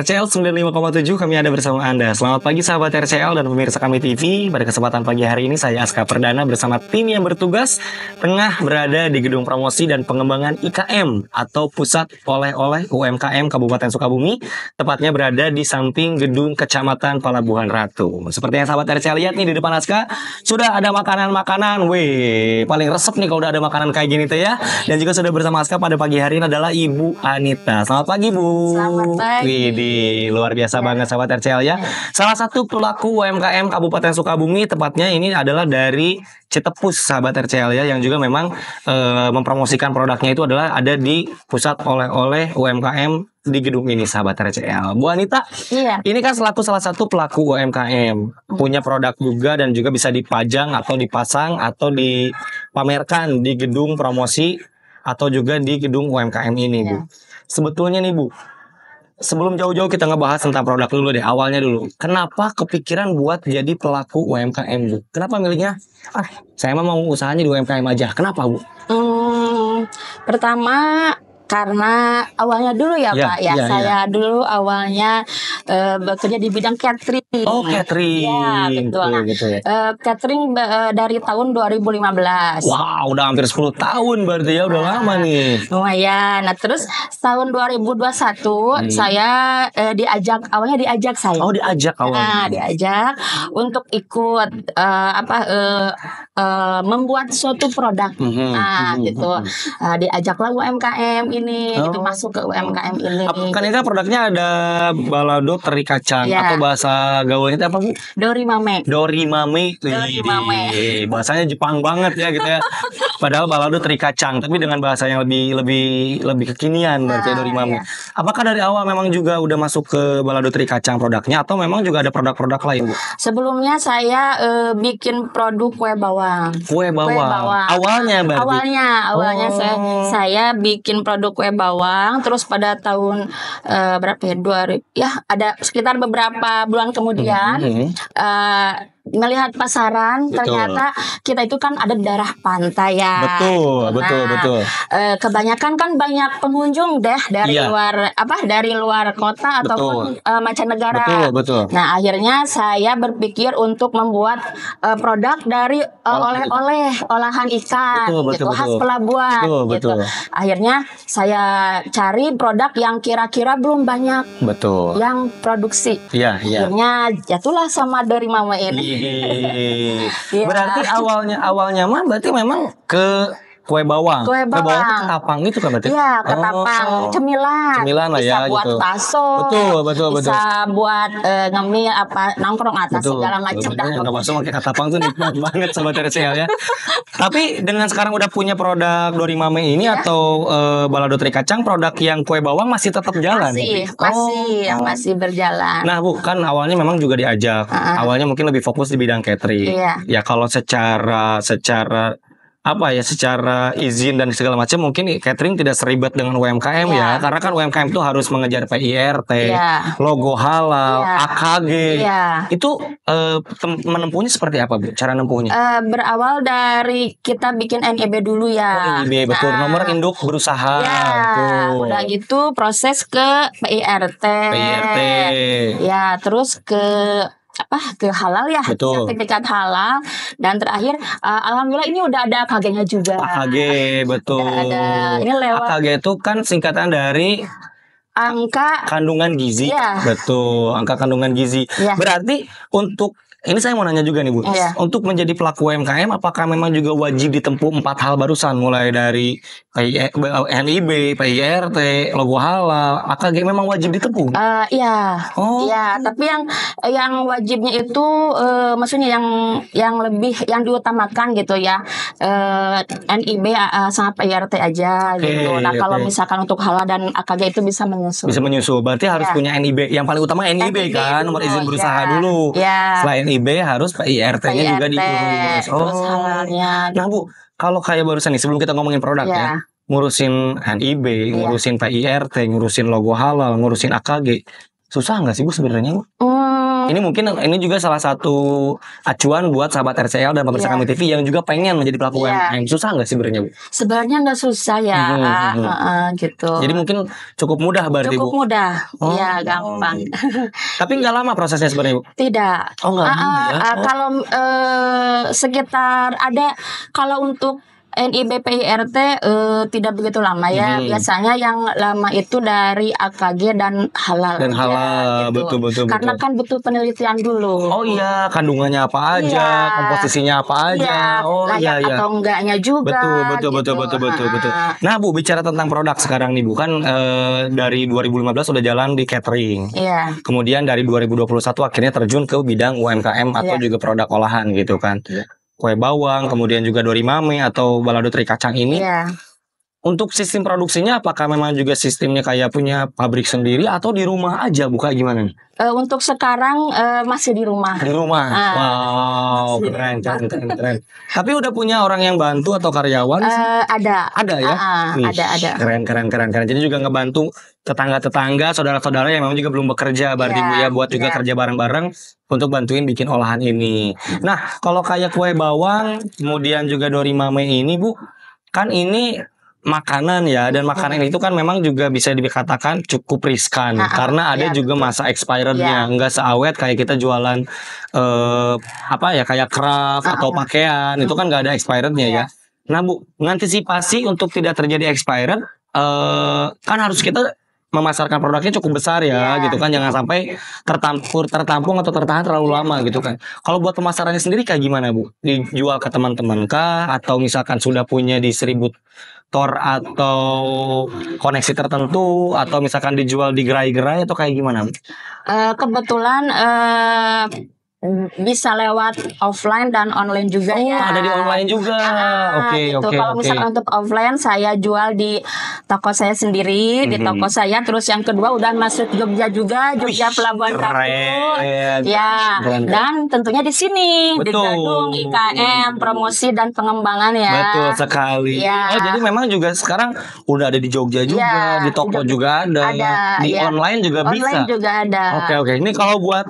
RCL 95,7 kami ada bersama Anda. Selamat pagi sahabat RCL dan pemirsa kami TV. Pada kesempatan pagi hari ini saya Aska Perdana bersama tim yang bertugas tengah berada di gedung promosi dan pengembangan IKM atau Pusat Oleh-oleh UMKM Kabupaten Sukabumi, tepatnya berada di samping gedung Kecamatan Palabuhan Ratu. Seperti yang sahabat RCL lihat nih di depan Aska, sudah ada makanan-makanan. Wih, paling resep nih kalau udah ada makanan kayak gini tuh ya. Dan juga sudah bersama Aska pada pagi hari ini adalah Ibu Anita. Selamat pagi, Bu. Selamat pagi. Wih, luar biasa banget sahabat RCL ya. Salah satu pelaku UMKM Kabupaten Sukabumi tepatnya ini adalah dari Cetepus sahabat RCL ya yang juga memang eh, mempromosikan produknya itu adalah ada di pusat oleh-oleh UMKM di gedung ini sahabat RCL. Bu Anita, Iya. ini kan selaku salah satu pelaku UMKM punya produk juga dan juga bisa dipajang atau dipasang atau dipamerkan di gedung promosi atau juga di gedung UMKM ini, Bu. Sebetulnya nih, Bu, sebelum jauh-jauh kita ngebahas tentang produk dulu deh, awalnya dulu. Kenapa kepikiran buat jadi pelaku UMKM, Bu? Kenapa milihnya? Ah, saya mah mau usahanya di UMKM aja. Kenapa, Bu? Hmm, pertama karena awalnya dulu ya, Ya, Pak ya, ya, saya dulu awalnya eh, bekerja di bidang catering. Oh, catering. Ya, betul. Nah, gitu ya. eh, catering eh, dari tahun 2015. Wow, udah hampir 10 tahun berarti ya, udah lama nih. Lumayan. Nah, terus tahun 2021 saya eh, diajak awalnya diajak saya. Hmm. Oh, diajak Nah, awalnya. diajak untuk ikut eh, apa eh, eh, membuat suatu produk. Mhm, Nah, mhm, gitu. mhm. Eh, diajaklah UMKM ini, Oh. itu masuk ke UMKM ini. Kan ini kan produknya ada balado teri kacang Ya. atau bahasa gaulnya itu apa bu? Dori Mame. Dorimame. Dorimame. Wih, Bahasanya Jepang banget ya gitu ya. Padahal balado teri kacang tapi dengan bahasa yang lebih lebih lebih kekinian berarti Nah, Dorimame. iya. Apakah dari awal memang juga udah masuk ke balado teri kacang produknya atau memang juga ada produk-produk lain bu? Sebelumnya saya eh, bikin produk kue bawang. Kue bawang. bawang. Awalnya berarti. Awalnya, awalnya Oh. saya saya bikin produk kue bawang, terus pada tahun eh, berapa ya? Dua, ya ada sekitar beberapa bulan kemudian Mhm. eh, melihat pasaran Betul. ternyata kita itu kan ada di daerah pantai ya. Betul, betul, Nah, betul. eh, kebanyakan kan banyak pengunjung deh dari Iya. luar apa dari luar kota ataupun eh, mancanegara. Betul, betul. Nah, akhirnya saya berpikir untuk membuat eh, produk dari eh, Olahan oleh-oleh olahan ikan Betul, betul, gitu, khas betul. pelabuhan Betul, gitu. betul. Akhirnya saya cari produk yang kira-kira belum banyak Betul. yang produksi. Iya, iya. Akhirnya jatuhlah sama dari mama ini. Iya. Berarti awalnya awalnya mah berarti memang ke kue bawang. Kue bawang. itu ketapang itu kan berarti. Iya, ketapang, Oh. cemilan. Cemilan lah bisa ya, buat gitu. bakso. Betul, betul, betul. Bisa buat eh, ngemil apa nongkrong atas Betul. segala macam dah. Yang bakso pakai katapang tuh nikmat banget sobat RCL ya. Tapi dengan sekarang udah punya produk Dorimame ini Iya. atau eh, balado teri kacang, produk yang kue bawang masih tetap jalan. Masih, Oh. masih, masih berjalan. Nah bu, kan awalnya memang juga diajak. Ah. Awalnya mungkin lebih fokus di bidang catering. Iya. Ya kalau secara secara apa ya secara izin dan segala macam mungkin catering tidak seribet dengan UMKM ya Iya. karena kan UMKM itu harus mengejar PIRT, Iya. logo halal, Iya. AKG. Iya. Itu tem- menempuhnya seperti apa bu? Cara menempuhnya? Eh, berawal dari kita bikin NIB dulu ya. Oh, betul Nah, nomor induk berusaha. Ya, Tuh. udah gitu proses ke PIRT. PIRT. Ya, terus ke apa ke halal ya Betul. sertifikat halal dan terakhir eh, alhamdulillah ini udah ada KG-nya juga AKG betul. Udah ada. Ini lewat- AKG itu kan singkatan dari angka kandungan gizi. Iya. Betul, angka kandungan gizi. Iya. Berarti untuk ini saya mau nanya juga nih Bu. Iya. Untuk menjadi pelaku UMKM apakah memang juga wajib ditempuh empat hal barusan mulai dari PI NIB, PIRT, logo halal, AKG memang wajib ditempuh. Eh, iya, Oh. iya. Tapi yang yang wajibnya itu, eh, maksudnya yang yang lebih yang diutamakan gitu ya, eh, NIB eh, sama PIRT aja gitu. Oke, Nah kalau oke. misalkan untuk halal dan AKG itu bisa menyusul. Bisa menyusul. Berarti harus Iya. punya NIB. Yang paling utama NIB, NIB kan, nomor dulu, izin berusaha ya. dulu. Ya. Selain NIB harus PIRT-nya juga diurus. terus halalnya. Nah Bu, kalau kayak barusan nih sebelum kita ngomongin produk Ya. ya, ngurusin NIB, ngurusin PIRT, ngurusin logo halal, ngurusin AKG, susah nggak sih Bu sebenarnya Bu? Hmm, Ini mungkin ini juga salah satu acuan buat sahabat RCL dan pemirsa Iya. kami TV yang juga pengen menjadi pelaku Iya. UMKM. Susah nggak sih sebenarnya, Bu? Sebenarnya nggak susah ya, Mhm, ah, ah, ah, gitu. Jadi mungkin cukup mudah berarti, Cukup Bu. mudah, Oh. ya gampang. Tapi nggak lama prosesnya sebenarnya, Bu. Tidak. Oh, nggak lama ah, ya. ah, Oh. Kalau eh, sekitar ada kalau untuk NIBPIRT eh, tidak begitu lama ya. Mhm. Biasanya yang lama itu dari AKG dan halal. Dan aja, halal, gitu. betul, betul, Karena betul. kan butuh penelitian dulu. Oh iya, kandungannya apa aja, Iya. komposisinya apa aja. Iya, oh iya layak iya. atau enggaknya juga. Betul, betul, betul, gitu. betul, betul, Ah, betul. ah. Nah, Bu, bicara tentang produk sekarang nih, Bu, kan eh, dari 2015 sudah jalan di catering. Iya. Kemudian dari 2021 akhirnya terjun ke bidang UMKM atau Iya. juga produk olahan gitu kan. Iya. Kue bawang, kemudian juga dorimame atau balado teri kacang ini. Iya. Untuk sistem produksinya apakah memang juga sistemnya kayak punya pabrik sendiri atau di rumah aja buka gimana nih? Eh, untuk sekarang eh, masih di rumah. Di rumah. Ah. Wow, keren, keren, keren, keren. Tapi udah punya orang yang bantu atau karyawan? Eh, ada. ada ya? Ah, Wih, ada, ada. Keren, keren, keren, keren. Jadi juga ngebantu tetangga-tetangga, saudara-saudara yang memang juga belum bekerja, berarti Bu ya buat juga iya. kerja bareng-bareng untuk bantuin bikin olahan ini. Nah, kalau kayak kue bawang, kemudian juga dorimame ini, Bu, kan ini makanan ya dan makanan itu kan memang juga bisa dikatakan cukup riskan ah, karena ada iya, juga betul. masa expirednya nggak seawet kayak kita jualan eh apa ya kayak craft Ah, atau pakaian itu kan nggak ada expirednya ya Iya. Nah Bu, mengantisipasi untuk tidak terjadi expired, eh kan harus kita memasarkan produknya cukup besar ya, Iya. gitu kan, jangan sampai tertampur, tertampung atau tertahan terlalu lama gitu kan. Kalau buat pemasarannya sendiri kayak gimana Bu? Dijual ke teman-teman kah? Atau misalkan sudah punya distributor atau koneksi tertentu? Atau misalkan dijual di gerai-gerai atau kayak gimana? Bu? Eh, kebetulan eh, bisa lewat offline dan online juga Oh, ya. ada di online juga. Ah, Oke, gitu. oke, Kalau oke. misalkan untuk offline saya jual di toko saya sendiri, di Mhm. toko saya. Terus yang kedua udah masuk Jogja juga, Jogja Wih, Pelabuhan Ratu. Ya, Keren. dan tentunya di sini di Betul. gedung IKM promosi dan pengembangan ya. Betul sekali. Iya. Oh, jadi memang juga sekarang udah ada di Jogja juga, Iya, di toko di- juga ada, ada, di iya. online juga Online bisa. juga ada. Oke oke. Ini kalau buat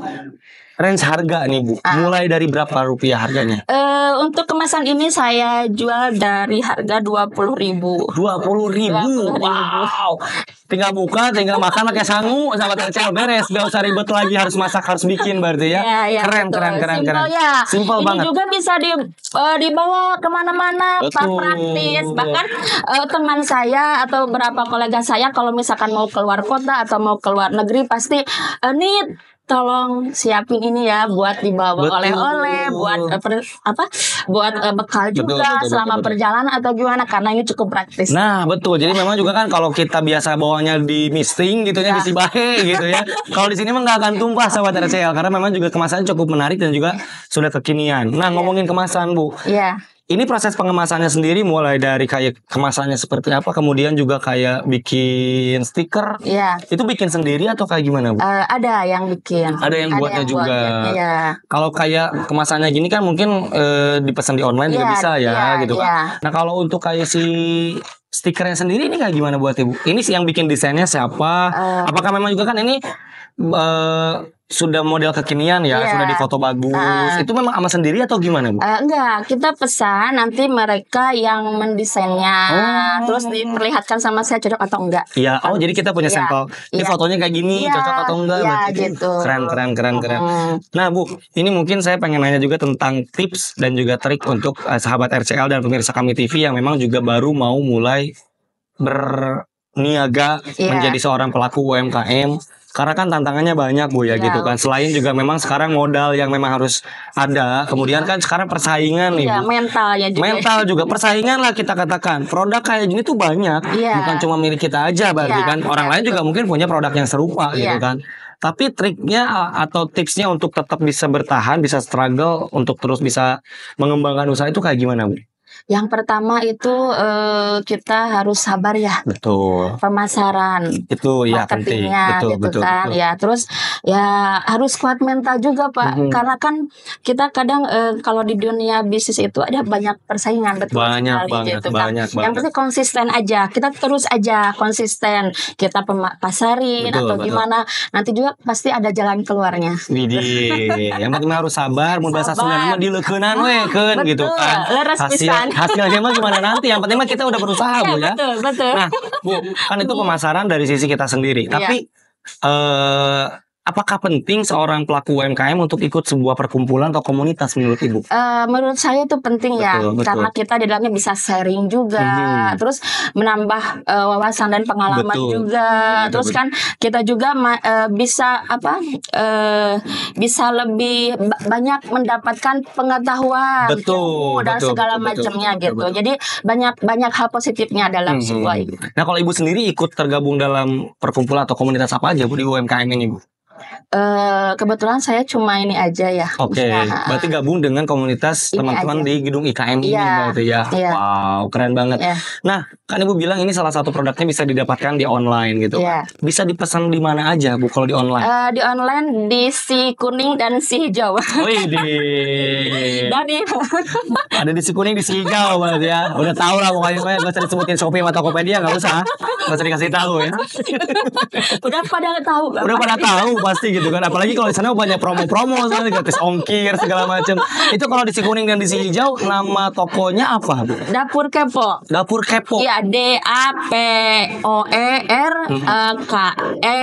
range harga nih bu, Ah. mulai dari berapa rupiah harganya? Eh, untuk kemasan ini saya jual dari harga 20.000 ribu. Dua puluh ribu. 20.000. Wow. Tinggal buka, tinggal makan pakai sangu, sama kecil beres. Gak usah ribet lagi harus masak, harus bikin berarti ya. Ya, ya, keren, betul. keren, keren, Simple keren. ya. Simple Ini banget. juga bisa di eh, dibawa ke mana-mana, praktis. Bahkan eh, teman saya atau beberapa kolega saya kalau misalkan mau keluar kota atau mau keluar negeri pasti eh, nih tolong siapin ini ya buat dibawa Betul. oleh-oleh, buat eh, per- apa? Buat eh, bekal Betul, juga betul, selama betul, betul. perjalanan atau gimana karena ini cukup praktis. Nah betul, jadi memang juga kan kalau kita biasa bawanya di misting gitu ya, Ya. di Sibahe gitu ya. Kalau di sini mah nggak akan tumpah sahabat RCL karena memang juga kemasannya cukup menarik dan juga sudah kekinian. Nah ngomongin kemasan bu, Iya. Ini proses pengemasannya sendiri mulai dari kayak kemasannya seperti apa, kemudian juga kayak bikin stiker, Iya. itu bikin sendiri atau kayak gimana bu? Eh, ada yang bikin. Ada yang buatnya juga. Iya. Kalau kayak kemasannya gini kan mungkin eh, dipesan di online juga Iya, bisa ya iya, gitu kan. iya. Nah kalau untuk kayak si stikernya sendiri ini kayak gimana buat ibu? Ini sih yang bikin desainnya siapa? Eh. Apakah memang juga kan ini eh, sudah model kekinian ya, Iya. sudah difoto bagus? Ah. Itu memang sama sendiri atau gimana bu? Eh, enggak, kita pesan nanti mereka yang mendesainnya, Oh. terus diperlihatkan sama saya cocok atau enggak. Iya, oh jadi kita punya Iya, sampel. Ini iya. fotonya kayak gini, Iya, cocok atau enggak? iya, berarti. gitu. Keren, keren, keren, keren. Mm. Nah Bu, ini mungkin saya pengen nanya juga tentang tips dan juga trik untuk eh, sahabat RCL dan pemirsa kami TV yang memang juga baru mau mulai berniaga Iya. menjadi seorang pelaku UMKM. Karena kan tantangannya banyak Bu ya Iya. gitu kan. Selain juga memang sekarang modal yang memang harus ada. Kemudian kan sekarang persaingan nih Iya, Bu. mentalnya juga. Mental juga persaingan lah kita katakan. Produk kayak gini tuh banyak, Iya. bukan cuma milik kita aja berarti Iya, kan. Orang iya, lain juga mungkin punya produk yang serupa gitu Iya. kan. Tapi triknya atau tipsnya untuk tetap bisa bertahan, bisa struggle untuk terus bisa mengembangkan usaha itu kayak gimana, Bu? Yang pertama itu eh, kita harus sabar ya Betul. pemasaran. Itu ya penting. Betul, gitu betul, kan betul. ya terus ya harus kuat mental juga pak Mhm. karena kan kita kadang eh, kalau di dunia bisnis itu ada banyak persaingan betul Banyak sekali banget, gitu kan. banyak yang banget. penting konsisten aja kita terus aja konsisten kita pasarin Betul, atau betul. gimana nanti juga pasti ada jalan keluarnya Widih, yang penting harus sabar, mun bahasa. Sunda mah dileukeunnan we keun gitu kan. leres Hasil pisan. hasilnya mah gimana nanti? Yang penting mah kita udah berusaha, Bu ya. betul betul Nah, Bu, kan itu pemasaran dari sisi kita sendiri. Iya. Tapi eh apakah penting seorang pelaku UMKM untuk ikut sebuah perkumpulan atau komunitas menurut Ibu? Eh, menurut saya itu penting ya Betul, betul. karena kita di dalamnya bisa sharing juga Mhm. terus menambah eh, wawasan dan pengalaman Betul. juga Betul, terus betul. kan kita juga eh, bisa apa eh, bisa lebih ba- banyak mendapatkan pengetahuan Betul, ilmu, dan betul, segala betul, betul, macamnya betul, gitu betul. jadi banyak banyak hal positifnya dalam Mhm. sebuah itu Nah, kalau Ibu sendiri ikut tergabung dalam perkumpulan atau komunitas apa aja Bu di UMKM ini, Bu? Eh, kebetulan saya cuma ini aja ya Oke, usaha. berarti gabung dengan komunitas teman-teman di gedung IKM ini Iya, berarti ya. iya. Wow, keren banget. Ya, Nah, kan Ibu bilang ini salah satu produknya bisa didapatkan di online gitu. Iya. Bisa dipesan di mana aja, Bu, kalau di online? Eh, di online di si kuning dan si hijau Wih, di dan di ada di si kuning di si hijau berarti ya. Udah tahu lah pokoknya Pak. Gak usah disebutin Shopee atau Tokopedia nggak usah. Gak usah dikasih tahu ya. udah pada tahu Udah pada tahu pasti gitu kan. Apalagi kalau di sana banyak promo-promo soalnya gratis ongkir segala macam. Itu kalau di si kuning dan di si hijau nama tokonya apa, Bu? dapur kepo Dapur Kepo. Iya D A P O E R eh, K E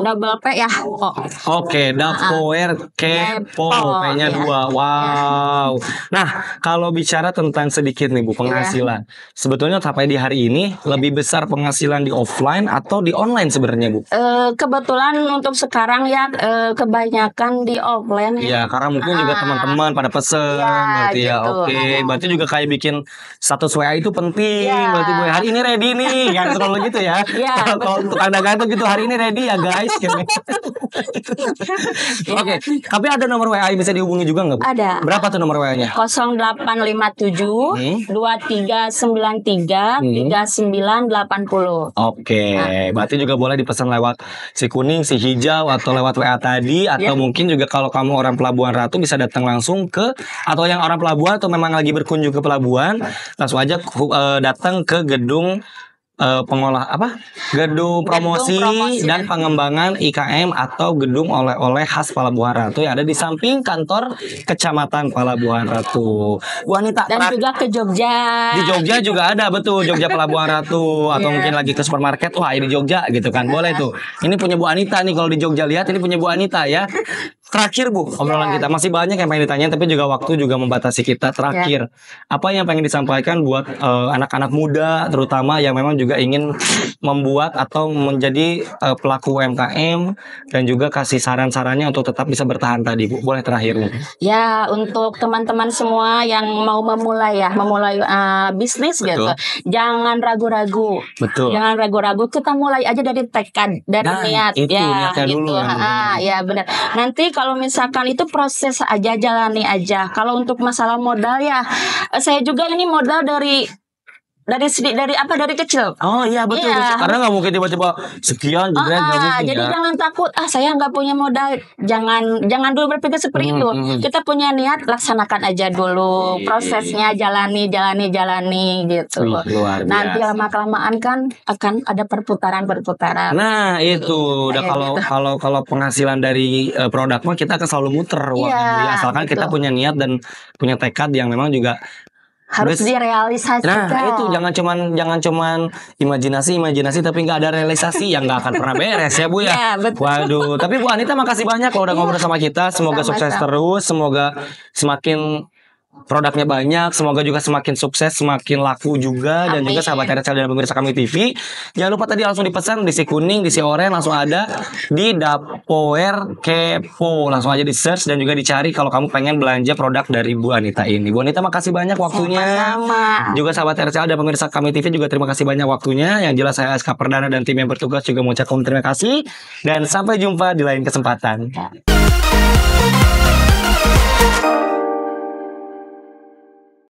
double P ya O. Oke, Dapoer Kepo, Kepo, P-nya ya. dua. Wow. Nah, kalau bicara tentang sedikit nih Bu penghasilan, sebetulnya sampai di hari ini lebih besar penghasilan di offline atau di online sebenarnya Bu? Eh, kebetulan untuk sekarang ya eh, kebanyakan di offline ya. Iya, karena mungkin juga Ah. teman-teman pada pesen, Iya, berarti ya. gitu. Oke, berarti juga kayak bikin status WA itu penting, Iya. berarti. Hari ini ready nih, kan kalau gitu ya. Iya, Kalau untuk anda gantung gitu hari ini ready ya guys. gitu. Oke, tapi ada nomor WA yang bisa dihubungi juga nggak Bu? Ada. Berapa tuh nomor WA-nya? 0857 Hmm. 2393 Hmm. 3980. Oke, berarti juga boleh dipesan lewat si kuning, si hijau atau lewat WA tadi atau Ya. mungkin juga kalau kamu orang Pelabuhan Ratu bisa datang langsung ke atau yang orang pelabuhan atau memang lagi berkunjung ke pelabuhan langsung aja eh, datang ke gedung eh, pengolah apa? Gedung promosi, promosi dan pengembangan IKM atau gedung oleh-oleh khas Pelabuhan Ratu yang ada di samping kantor Kecamatan Pelabuhan Ratu. Bu Anita, Dan juga ke Jogja. di Jogja juga ada betul Jogja Pelabuhan Ratu atau Iya. mungkin lagi ke supermarket wah ini Jogja gitu kan boleh tuh ini punya Bu Anita nih kalau di Jogja lihat ini punya Bu Anita ya terakhir Bu obrolan Iya. kita masih banyak yang pengen ditanya tapi juga waktu juga membatasi kita terakhir apa yang pengen disampaikan buat eh, anak-anak muda terutama yang memang juga ingin membuat atau menjadi eh, pelaku UMKM dan juga kasih saran-sarannya untuk tetap bisa bertahan tadi Bu boleh terakhir Bu Ya, untuk teman-teman semua yang mau memulai ya, memulai uh, bisnis gitu. Jangan ragu-ragu. betul Jangan ragu-ragu, kita mulai aja dari tekad, dari Nah, niat itu ya, gitu. dulu Ah, ya benar. Nanti kalau misalkan itu proses aja jalani aja. Kalau untuk masalah modal ya, eh, saya juga ini modal dari dari sedi- dari apa dari kecil. Oh iya betul, Iya. karena nggak mungkin tiba-tiba sekian nggak Ah, mungkin jadi ya. jangan takut ah saya nggak punya modal jangan jangan dulu berpikir seperti Hmm, itu hmm. kita punya niat laksanakan aja dulu Iya. prosesnya jalani jalani jalani gitu Wih, luar nanti biasa. lama kelamaan kan akan ada perputaran perputaran Nah itu udah kalau gitu. kalau kalau penghasilan dari eh, produk mah kita akan selalu muter Iya, ya. asalkan kita betul. punya niat dan punya tekad yang memang juga harus Terus- direalisasikan Nah itu jangan cuman jangan cuman imajinasi imajinasi tapi nggak ada realisasi yang nggak akan pernah beres ya bu ya. Iya, betul. Waduh, tapi Bu Anita makasih banyak kalau udah ngobrol sama kita. Semoga sukses Sama-sama. terus, semoga semakin produknya banyak, semoga juga semakin sukses, semakin laku juga dan Amin. juga sahabat RCL dan pemirsa kami TV. Jangan lupa tadi langsung dipesan di si kuning, di si oranye langsung ada di Dapoer Kepo. Langsung aja di search dan juga dicari kalau kamu pengen belanja produk dari Bu Anita ini. Bu Anita makasih banyak waktunya. sama Juga sahabat RCL dan pemirsa kami TV juga terima kasih banyak waktunya. Yang jelas saya SK Perdana dan tim yang bertugas juga mengucapkan terima kasih. Dan sampai jumpa di lain kesempatan.